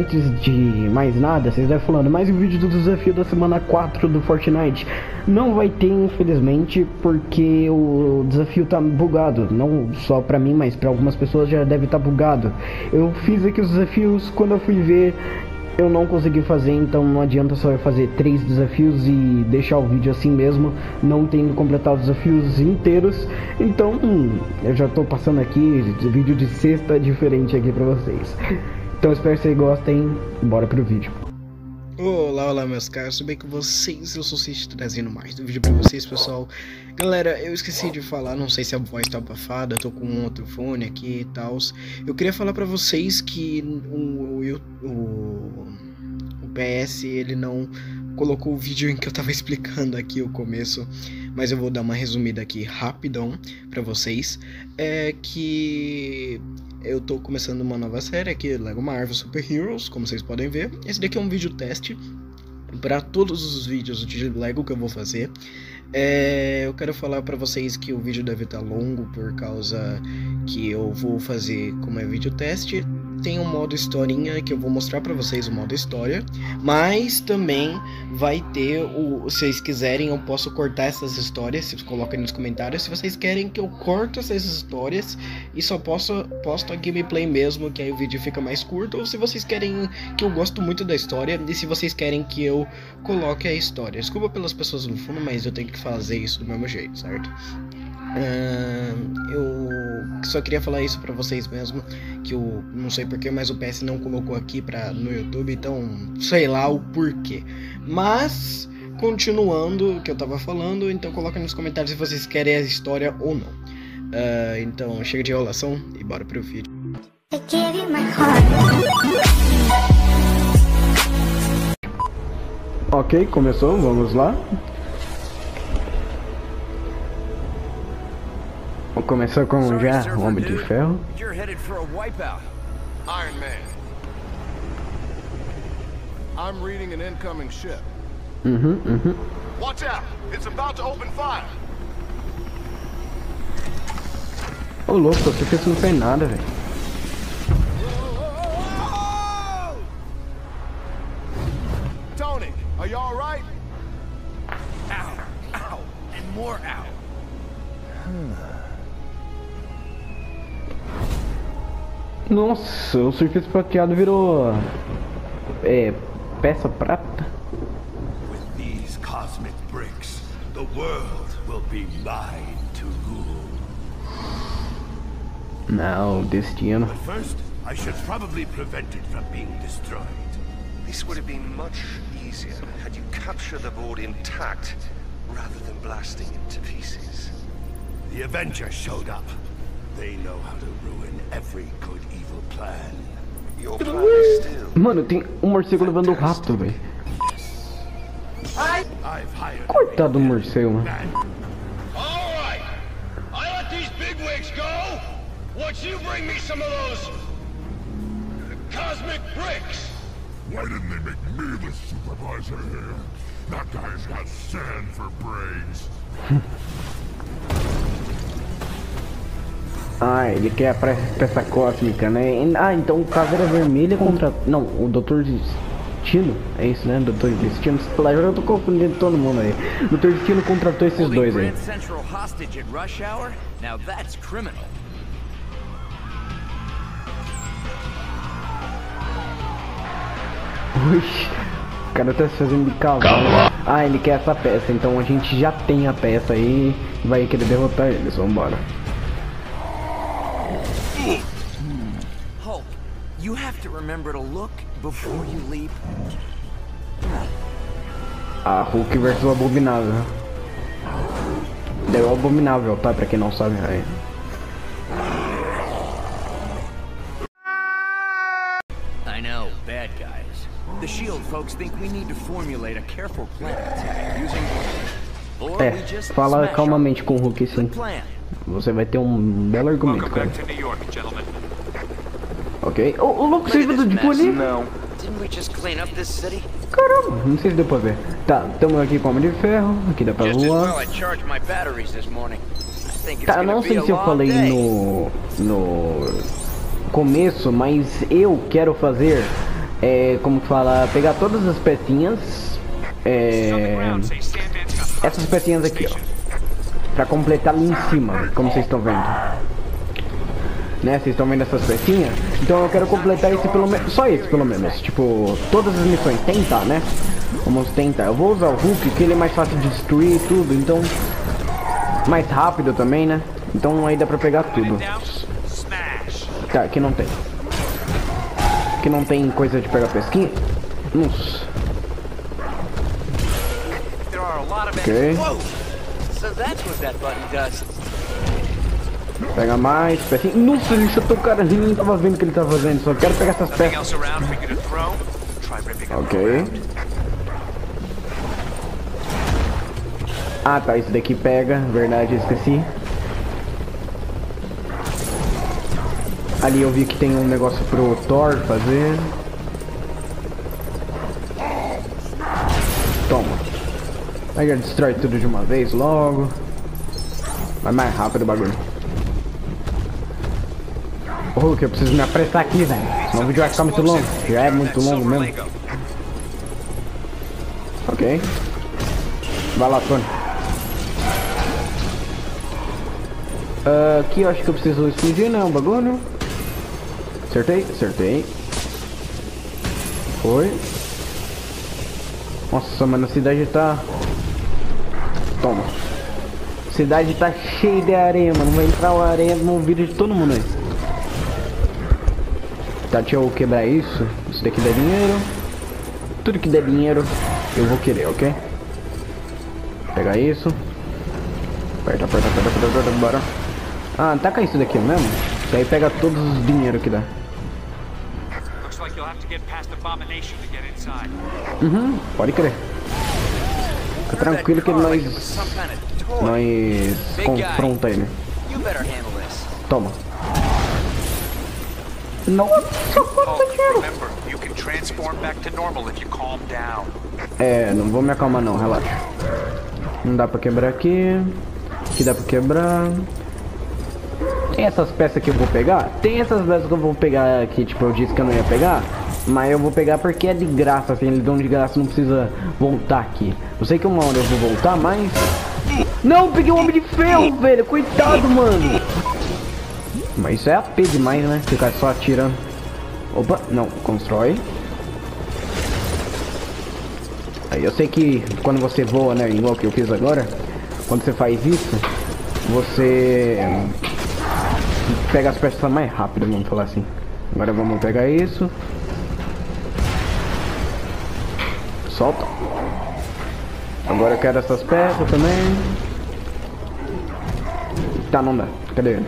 antes de mais nada, vocês devem falando, mais um vídeo do desafio da semana 4 do Fortnite. Não vai ter, infelizmente, porque o desafio tá bugado. Não só pra mim, mas pra algumas pessoas já deve estar tá bugado. Eu fiz aqui os desafios, quando eu fui ver, eu não consegui fazer, então não adianta só fazer três desafios e deixar o vídeo assim mesmo, não tendo completado os desafios inteiros. Então, hum, eu já tô passando aqui vídeo de sexta diferente aqui pra vocês. Então espero que vocês gostem, bora pro vídeo. Olá, olá meus caros, tudo bem com vocês? Eu sou o Cid trazendo mais um vídeo pra vocês, pessoal. Galera, eu esqueci de falar, não sei se a voz tá abafada, tô com um outro fone aqui e tal. Eu queria falar pra vocês que o, o, o, o PS, ele não colocou o vídeo em que eu tava explicando aqui o começo Mas eu vou dar uma resumida aqui rapidão pra vocês É que eu tô começando uma nova série aqui, Lego Marvel Super Heroes, como vocês podem ver. Esse daqui é um vídeo teste para todos os vídeos de Lego que eu vou fazer. É, eu quero falar para vocês que o vídeo deve estar longo por causa que eu vou fazer como é vídeo teste tem um modo historinha que eu vou mostrar para vocês o modo história, mas também vai ter o, se vocês quiserem eu posso cortar essas histórias, se coloquem nos comentários se vocês querem que eu corte essas histórias e só posso posto a gameplay mesmo, que aí o vídeo fica mais curto, ou se vocês querem que eu gosto muito da história e se vocês querem que eu coloque a história. Desculpa pelas pessoas no fundo, mas eu tenho que fazer isso do mesmo jeito, certo? Uh, eu só queria falar isso para vocês mesmo, que eu não sei porquê, mas o PS não colocou aqui pra, no YouTube, então sei lá o porquê. Mas, continuando o que eu tava falando, então coloca nos comentários se vocês querem a história ou não. Uh, então chega de enrolação e bora pro vídeo. Ok, começou, vamos lá. Começar com já o Homem de Ferro. Iron Man. I'm reading an incoming ship. Uhum. Watch out. It's about to open fire. Ô louco, você fez não fez nada, velho. Tony, are you alright? Ow, ow, and more ow. Nossa, o surfista prateado virou é peça prata. With these cosmic bricks, the world will be mine to rule. Now, destino. But first, I should probably prevent it from being destroyed. This would have been much easier had you captured the board intact rather than blasting it to pieces. The Avenger showed up. Mano, tem um morcego levando o rato, velho. Coitado do morcego, mano. Once you bring me some of those cosmic bricks. Why didn't they make me the supervisor here? That guy's got sand for brains. Ah, ele quer a peça cósmica, né? Ah, então o Caveira Vermelha contra... Não, o Doutor Destino, é isso, né? Doutor Destino, lá eu tô confundindo todo mundo aí. Doutor Destino contratou esses dois aí. Ui, o cara tá se fazendo de cavalo. Ah, ele quer essa peça, então a gente já tem a peça aí. Vai querer derrotar eles, vambora. You have to remember to look before you leap. A Hulk versus o Abominável. Deu Abominável, tá? Pra quem não sabe aí. I know, bad guys. The SHIELD folks think we need to formulate a careful plan using... É, fala calmamente com o Hulk, sim. Você vai ter um belo argumento, cara. Ok. Ô, oh, louco, vocês viram de ali? Não. Caramba, não sei se deu pra ver. Tá, estamos aqui com a de Ferro, aqui dá pra voar. Tá, não sei se eu falei no, no começo, mas eu quero fazer é, como que fala, pegar todas as pecinhas, é, essas pecinhas aqui, ó, pra completar ali em cima, como vocês estão vendo. Né, vocês estão vendo essas pecinhas? Então eu quero completar esse pelo menos, só esse pelo menos, tipo, todas as missões, tentar, né? Vamos tentar. Eu vou usar o Hulk, que ele é mais fácil de destruir tudo, então mais rápido também, né? Então aí dá pra pegar tudo. Tá, aqui não tem. Aqui não tem coisa de pegar pesquinha? Nossa. Ok. Pega mais, pecinha. Nossa, ele chutou o cara ali, nem tava vendo o que ele tava fazendo. Só quero pegar essas peças. Ok. Ah tá, isso daqui pega, verdade, esqueci. Ali eu vi que tem um negócio pro Thor fazer. Toma. Aí já destrói tudo de uma vez logo. Vai mais rápido o bagulho. Ô Hulk, eu preciso me apressar aqui, velho. Senão o vídeo vai ficar muito longo. Já é muito longo mesmo. Ok. Vai lá, Tony. Uh, aqui eu acho que eu preciso explodir, né? Um bagulho. Acertei, acertei. Foi. Nossa, mano, a cidade tá... Toma. A cidade tá cheia de areia, mano. Vai entrar uma areia no vídeo de todo mundo aí. Tá, deixa eu quebrar isso. Isso daqui dá dinheiro. Tudo que der dinheiro, eu vou querer, ok? Pegar isso. Aperta, aperta, aperta, aperta, aperta, bora. Ah, taca isso daqui mesmo. Que aí pega todos os dinheiro que dá. Uhum, pode crer. Fica tranquilo que nós... Nós confronta ele. Toma. É, não vou me acalmar não, relaxa. Não dá pra quebrar aqui. Aqui dá pra quebrar. Tem essas peças que eu vou pegar? Tem essas peças que eu vou pegar que, tipo, eu disse que eu não ia pegar. Mas eu vou pegar porque é de graça, assim, eles dão de graça, não precisa voltar aqui. Eu sei que uma hora eu vou voltar, mas... Não, peguei um homem de ferro, velho, coitado, mano. Mas isso é AP demais, né? Ficar só atirando. Opa, não, constrói. Aí eu sei que quando você voa, né, igual que eu fiz agora, quando você faz isso, você pega as peças mais rápido, vamos falar assim. Agora vamos pegar isso. Solta. Agora eu quero essas peças também. Tá, não dá. Cadê ele?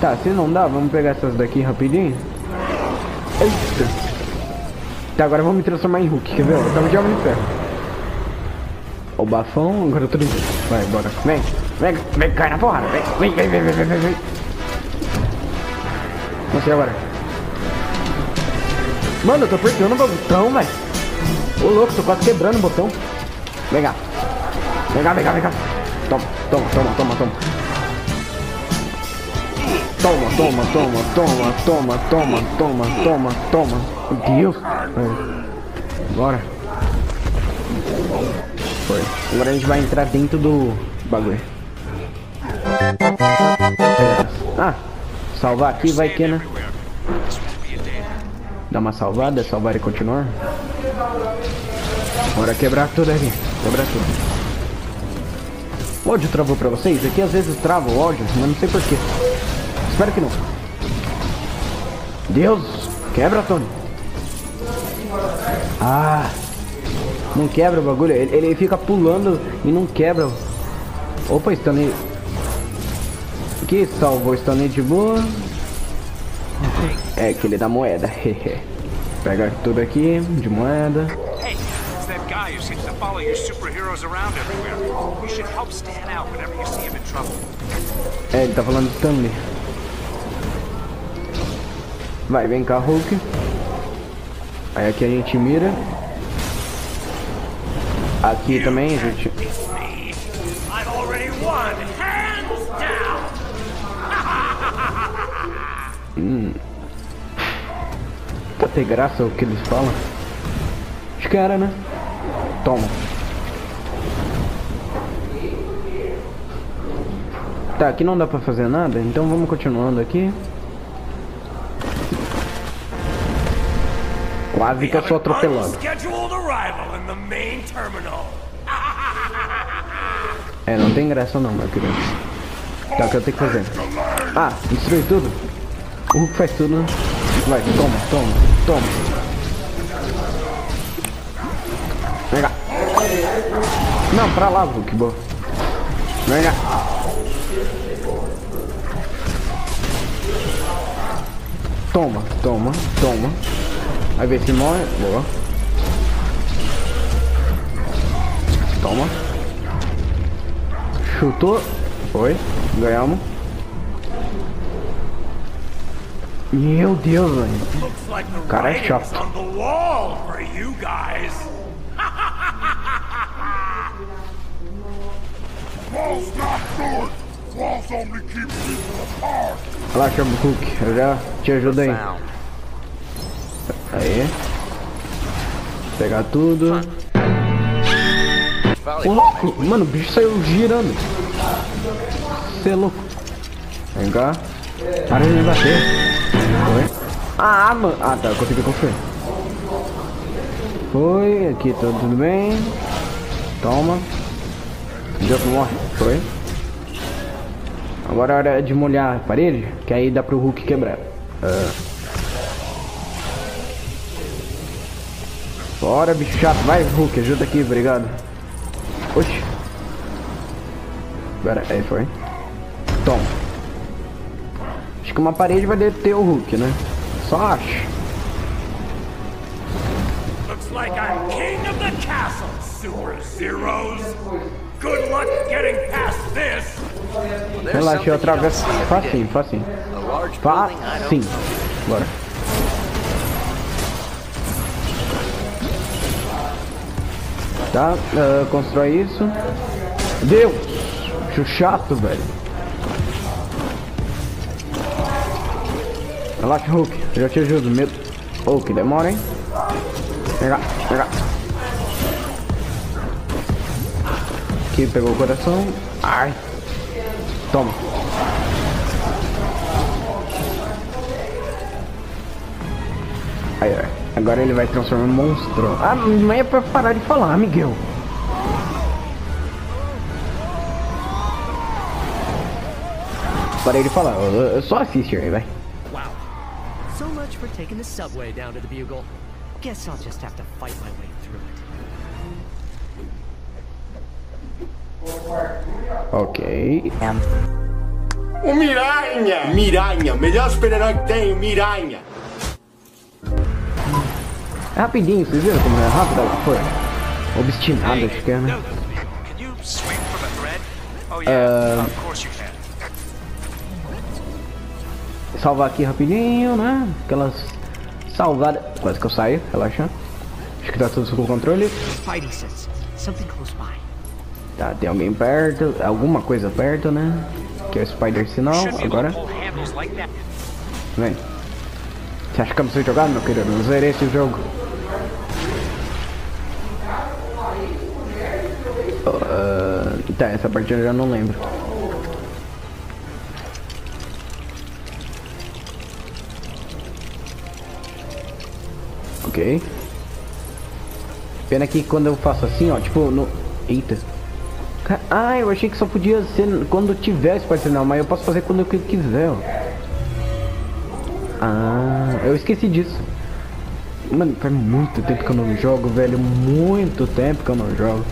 Tá, se não dá, vamos pegar essas daqui rapidinho. Eita. Tá, agora vamos me transformar em Hulk, quer ver? Eu tava de homem de ferro. O bafão, agora de... Vai, bora. Vem. Vem, vem, cai na porrada. Vem, vem, vem, vem, vem, vem, vem. Sei agora. Mano, eu tô apertando o botão, velho. Ô louco, tô quase quebrando o botão. Vem cá. Vem cá, vem cá, vem cá. Toma, toma, toma, toma, toma. Toma, toma, toma, toma, toma, toma, toma, toma, toma. Meu Deus. Bora. Foi. Agora a gente vai entrar dentro do bagulho. Ah, salvar aqui vai que, né? Dá uma salvada, salvar e continuar. Bora quebrar tudo aqui. Quebrar tudo. O áudio travou pra vocês? Aqui às vezes trava o áudio, mas não sei porquê. Espero que não. Deus! Quebra, Tony! Ah! Não quebra o bagulho. Ele, ele fica pulando e não quebra. Opa, Stanley. Que salvou Stanley de boa. É aquele da moeda. Pega tudo aqui de moeda. É, ele tá falando de Stanley. Vai, vem cá, Hulk. Aí aqui a gente mira. Aqui também a gente... Hum. Pra ter graça o que eles falam. Acho que era, né? Toma. Tá, aqui não dá pra fazer nada, então vamos continuando aqui. Quase que eu sou atropelando. É, não tem graça não, meu querido. Tá, o que eu tenho que fazer? Ah, destruir tudo? O Hulk faz tudo, né? Vai, toma, toma, toma. Vem cá. Não, pra lá, Hulk, boa. Vem cá. Toma, toma, toma. Vai ver se morre. Boa. Toma. Chutou. Foi. Ganhamos. Meu Deus, velho. O cara é chato. Relaxa, Cook. Eu já te ajudo aí. Aí. Pegar tudo. Ô, louco. Mano, o bicho saiu girando. Você é louco. Vem cá. Para de me bater. Foi. Ah, mano. Ah, tá. Eu consegui conferir. Foi. Aqui tá tudo bem. Toma. Deu pra morre. Foi. Agora é hora de molhar a parede, que aí dá pro Hulk quebrar. Uh. Bora, bicho chato. Vai, Hulk, ajuda aqui, obrigado. Oxi. Pera, aí foi. Toma. Acho que uma parede vai deter o Hulk, né? Só acho. Looks like I'm king of the castle, Super Zeros. Good luck getting past this. Relaxa, eu atravesso facinho, facinho. Facinho. Bora. Tá, uh, constrói isso. Deus! Bicho chato, velho. Relaxa, Hulk. Eu já te ajudo. Medo. Oh, que demora, hein? Pega, pega. Aqui, pegou o coração. Ai. Agora ele vai transformar em monstro. Ah, não é pra parar de falar, Miguel. Parei de falar, eu, só assiste aí, vai. Wow. So much for taking the subway down to the Bugle. Guess I'll just have to fight my way through it. Ok. O Miranha! Miranha, melhor super-herói que tem, o Miranha! É rapidinho, vocês viram como é rápido ela foi? Obstinado, acho que é, né? Uh, salvar aqui rapidinho, né? Aquelas salvadas. Quase que eu saio, relaxa. Acho que tá tudo sob controle. Tá, tem alguém perto, alguma coisa perto, né? Que é o Spider Sinal, agora. Vem. Você acha que eu não sei jogar, meu querido? Eu zerei esse jogo. Uh, tá, essa parte eu já não lembro. Ok. Pena que quando eu faço assim, ó, tipo, no... Eita. Ah, eu achei que só podia ser quando tivesse parceiro, mas eu posso fazer quando eu quiser, ó. Ah, eu esqueci disso. Mano, faz muito tempo que eu não jogo, velho. Muito tempo que eu não jogo.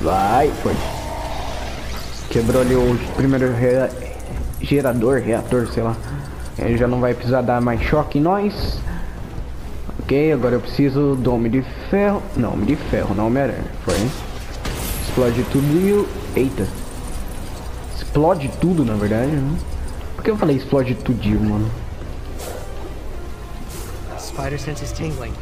Vai, foi. Quebrou ali o primeiro gerador, reator, sei lá. Ele já não vai precisar dar mais choque em nós. Ok, agora eu preciso do Homem de Ferro. Não, Homem de Ferro, não Homem-Aranha. Foi. Explode tudo e. Eita. Explode tudo, na verdade, né? Por que eu falei explode tudinho, mano? Spider sense is tingling.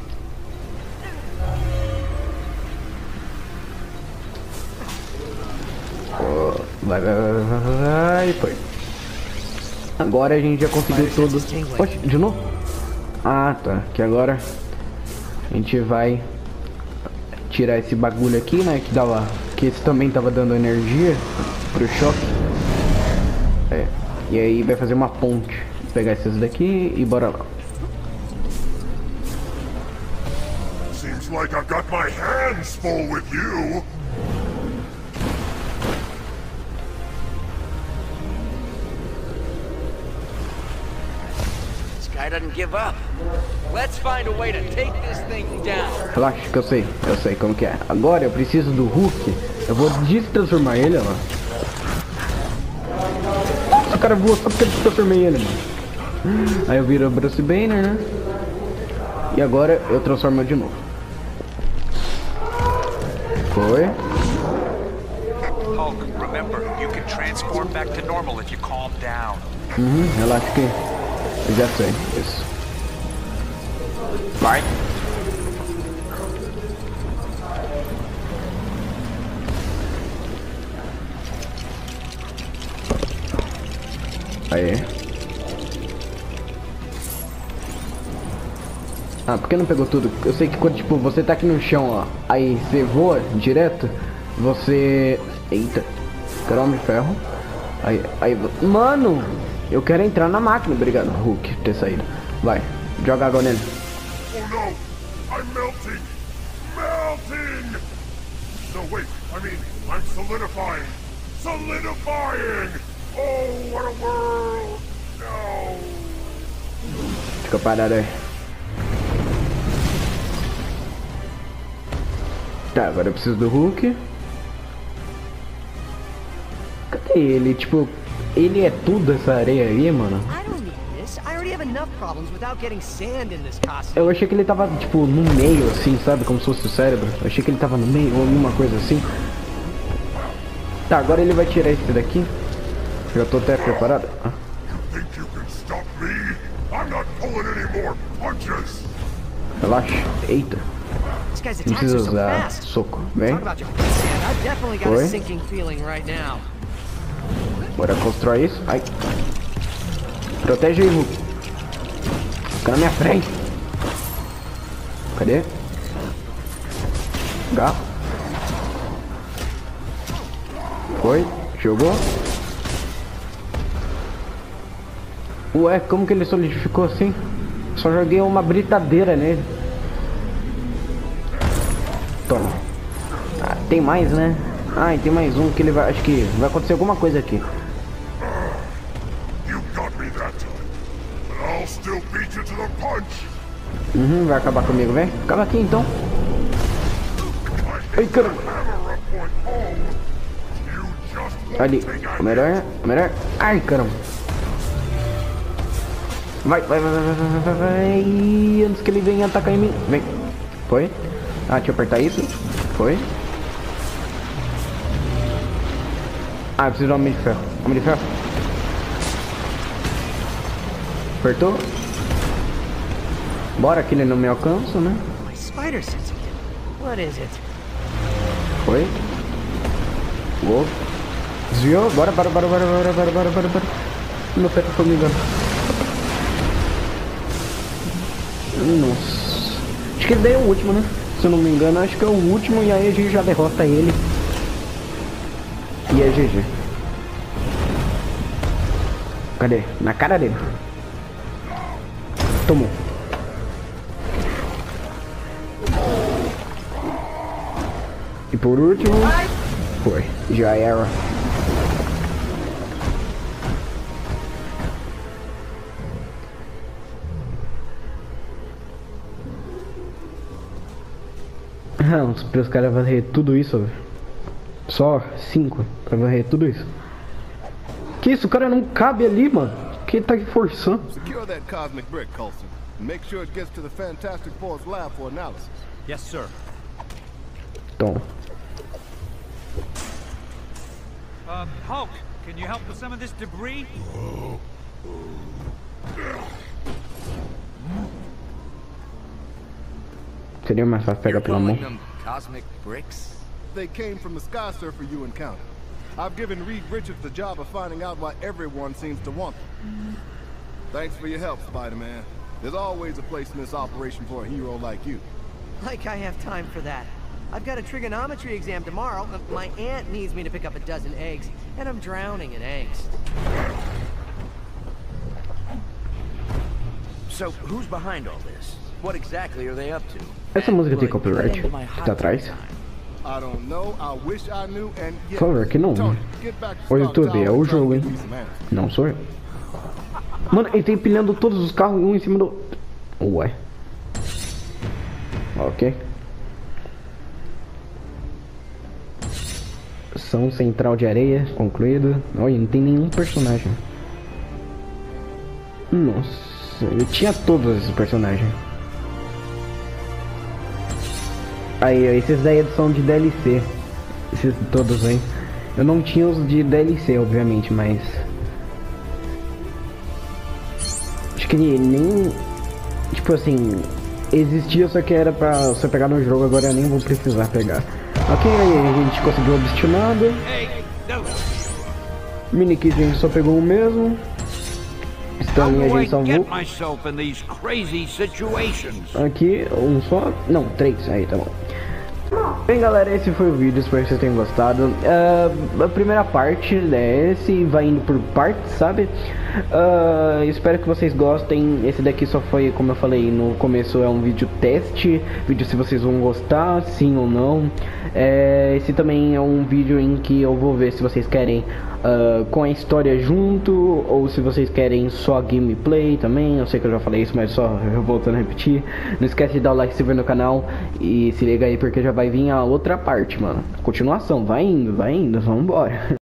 Vai, vai, vai, vai, vai, foi. Agora a gente já conseguiu tudo. Oxe, de novo? Ah, tá. Que agora a gente vai tirar esse bagulho aqui, né? Que dava. Que esse também tava dando energia pro choque. É. E aí vai fazer uma ponte. Vou pegar esses daqui e bora lá. Seems like I've got my hands full with you. Guy doesn't give up. Let's find a way to take this thing down. Relaxa que eu sei, eu sei como que é. Agora eu preciso do Hulk. Eu vou destransformar ele, ó. Nossa, o cara voou só porque eu destransformei ele, mano. Aí eu viro o Bruce Banner, né? E agora eu transformo ele de novo. Foi. Hulk, remember, you can transform back to normal if you calm down. Uhum, relaxa que eu já sei. Isso. Vai. Aí. Ah, por que não pegou tudo? Eu sei que quando, tipo, você tá aqui no chão, ó. Aí você voa direto, você... Eita. Homem de ferro. Aí, aí... Mano! Eu quero entrar na máquina. Obrigado, Hulk, por ter saído. Vai. Joga água nele. Oh no! I'm melting! Melting! No, wait, I mean, I'm solidifying! Solidifying! Oh, what a world! No! Fica parado aí. Tá, agora eu preciso do Hulk. Cadê ele? Tipo, ele é tudo essa areia aí, mano. Eu achei que ele tava, tipo, no meio, assim, sabe? Como se fosse o cérebro. Eu achei que ele tava no meio ou alguma coisa assim. Tá, agora ele vai tirar esse daqui. Eu tô até preparado. Ah. Relaxa. Eita. Não precisa usar soco, vem. Oi. Bora constrói isso. Ai. Protege aí, Hulk. Fica na minha frente. Cadê? Gá. Foi. Jogou. Ué, como que ele solidificou assim? Só joguei uma britadeira nele. Toma. Ah, tem mais, né? Ah, tem mais um que ele vai. Acho que vai acontecer alguma coisa aqui. Uhum, vai acabar comigo, vem. Acaba aqui então. Ai, caramba. Ali. O melhor, o melhor. Ai, caramba. Vai, vai, vai, vai, vai, vai, vai. Antes que ele venha atacar em mim. Vem. Foi. Ah, deixa eu apertar isso. Foi. Ah, eu preciso de um homem de ferro. Homem de ferro. Apertou. Bora que ele não me alcança, né? Foi. Uou. Desviou. Bora, bora, bora, bora, bora, bora, bora, bora, bora. Meu pé tá formigando. Nossa. Acho que ele daí é o último, né? Se eu não me engano, acho que é o último e aí a gente já derrota ele. E é GG. Cadê? Na cara dele. Tomou. E por último, foi. Já era. Não, para os caras varrer tudo isso, velho. Só cinco pra varrer tudo isso. Que isso, o cara não cabe ali, mano. Que tá forçando. Secure that cosmic brick, Coulson. Make sure it gets to the Fantastic Four's lab for analysis. Yes, sir. Então, Um, Hulk, can you help with some of this debris? seria mais fácil pegar pela mão. them cosmic bricks? They came from the Sky Surfer you encountered. I've given Reed Richards the job of finding out why everyone seems to want them. Thanks for your help, Spider-Man. There's always a place in this operation for a hero like you. Like I have time for that. I've got a trigonometry exam tomorrow. My aunt needs me to pick up a dozen eggs, and I'm drowning in angst. So, who's behind all this? What exactly are they up to? Essa música tem Good. copyright. Get into my Que tá atrás. time. I don't know. I wish I knew. And yeah, Por favor, que não. Tony, get back to Ô, YouTube, é o and try to jogo, hein? me some answers. Não sou eu. Mano, ele tá empilhando todos os carros um em cima do. Ué. Ok. São central de areia, concluído. Olha, não tem nenhum personagem. Nossa, eu tinha todos esses personagens. Aí, esses daí são de DLC. Esses todos aí. Eu não tinha os de DLC, obviamente, mas. Acho que nem. Tipo assim. Existia, só que era pra você pegar no jogo, agora eu nem vou precisar pegar. Ok, aí a gente conseguiu obstinado. Hey, no. Minikit a gente só pegou o mesmo. Stanley a gente salvou. Aqui, um só. Não, três. Aí, tá bom. Bem, galera, esse foi o vídeo. Espero que vocês tenham gostado. Ah, a primeira parte, né? Esse vai indo por partes, sabe? Ah, espero que vocês gostem. Esse daqui só foi, como eu falei no começo, é um vídeo teste. Vídeo se vocês vão gostar, sim ou não. É, esse também é um vídeo em que eu vou ver se vocês querem ah, com a história junto ou se vocês querem só gameplay também. Eu sei que eu já falei isso, mas só voltando a repetir. Não esquece de dar o like se no canal e se liga aí porque já vai vir a outra parte, mano. Continuação, vai indo, vai indo, vambora.